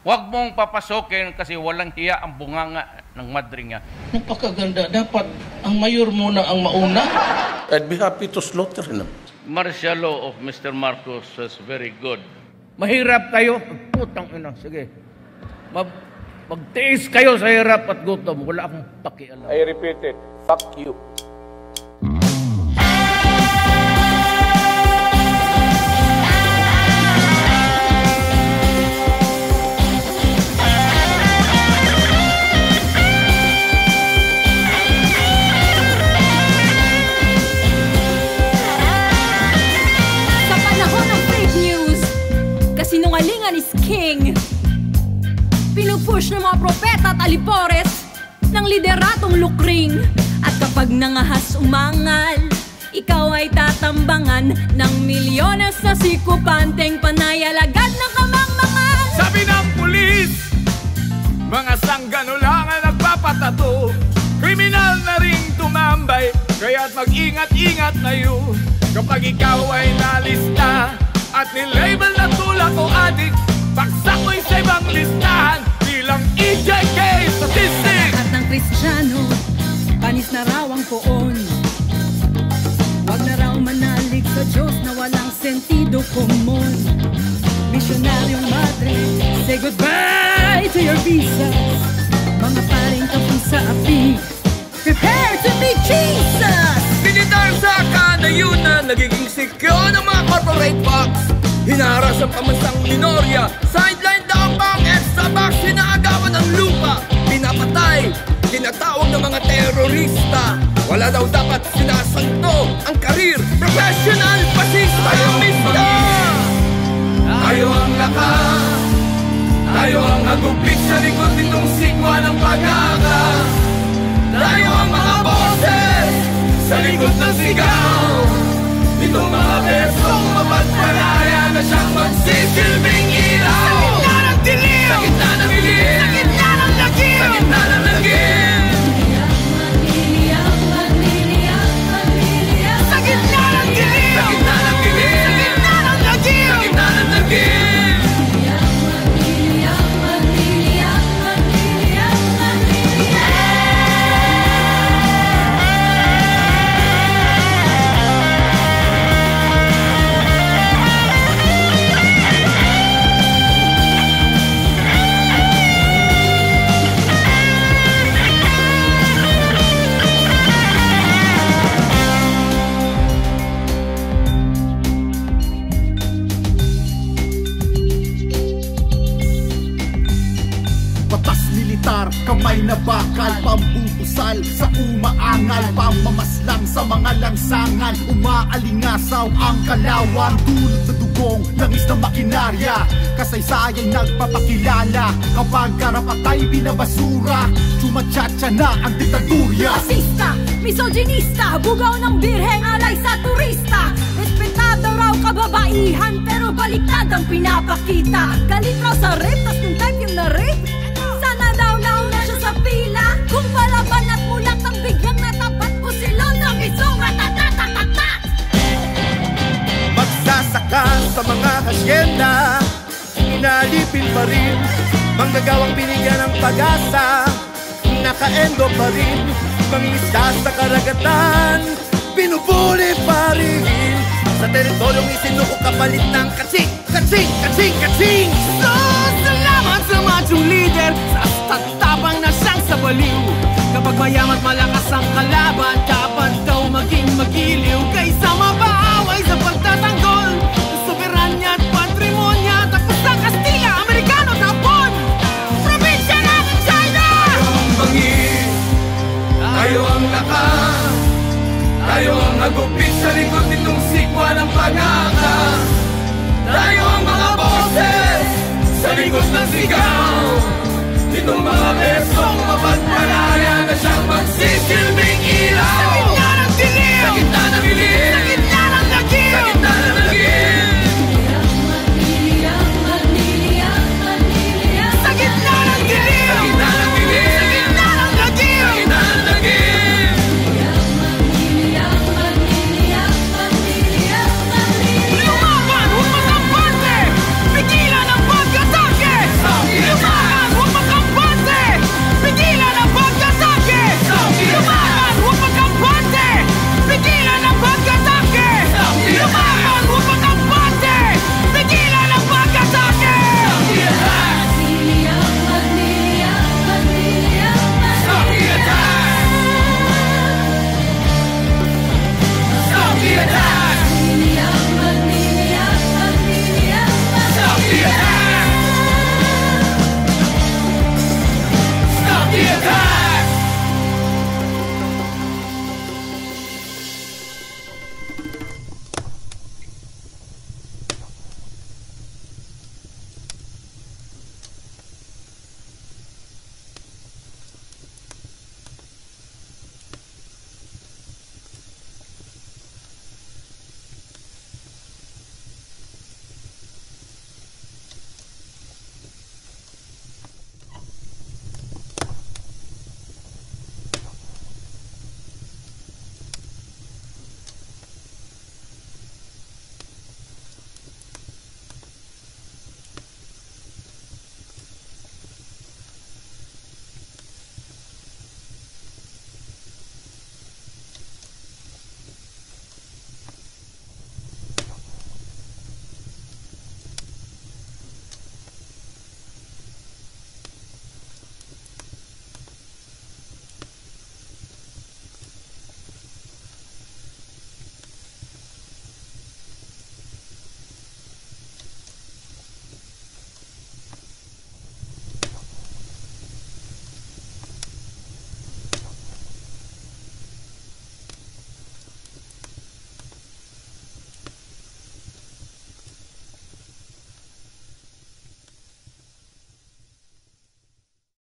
Huwag mong papasokin kasi walang hiya ang bunganga ng madre niya. Napakaganda. Dapat ang mayor muna ang mauna. I'd be happy to slaughter him. Martial law of Mr. Marcos is very good. Mahirap kayo. Putang ina. Sige. Mag magtiis kayo sa hirap at gutom. Wala akong pakialam. I repeat it. Fuck you. King. Pinupush ng mga propeta at alipores ng lideratong lukring. At kapag nangahas umangal, ikaw ay tatambangan ng milyones na sikupanteng panayalagad ng kamangmangan. Sabi ng pulis, mga sanggano lang ang nagpapatato. Kriminal na ring tumambay, kaya't mag-ingat-ingat na yun. Kapag ikaw ay nalista at nilabel na tulak o adik, baksak mo'y sa ibang listahan bilang EJK statistic. At ng Kristiyano, panis na raw ang poon. Huwag na raw manalig sa Diyos na walang sentido komon. Misyonaryong madre, say goodbye to your visas. Hinaras ang pamansang minorya, sideline daw ang EDSA box, hinaagawan ng lupa. Pinapatay, tinatawag ng mga terorista. Wala daw dapat sinasanto ang karir, professional, pasista, mista. Tayo ang lakas, tayo ang nagupit sa likod nitong sigwa ng pag-aka. Tayo ang mga boses sa likod ng sigaw Itong mga besong mapagpalaya na siyang magsisilbing Pambubusal sa umaangal Pamamaslang sa mga langsangan. Umaalingasaw ang kalawan Dulot sa dugong, langis na makinarya. Kasaysayay nagpapakilala Kapag karapatay binabasura. Chumachacha na ang diktadurya Rasista, misogynista, bugaw ng birheng alay sa turista. Respetado raw kababaihan pero baliktad ang pinapakita. Galit raw sa rape, tas yung type yung na-rape Inalipin pa rin. Manggagawang binigyan ng pag-asa. Nakaendo pa rin. Mangisda sa karagatan. Pinupuli pa rin. Sa teritoryong isinuko kapalit ng katsing Katsing, katsing, katsing So, salamat sa machong leader. Sa tatapang na siyang sa baliw. Kapag mayaman at malakas ang kalaban Dapat daw maging magiliw ng sigaw. Itong mga besong mapagpalaya na siyang magsisilbing ilaw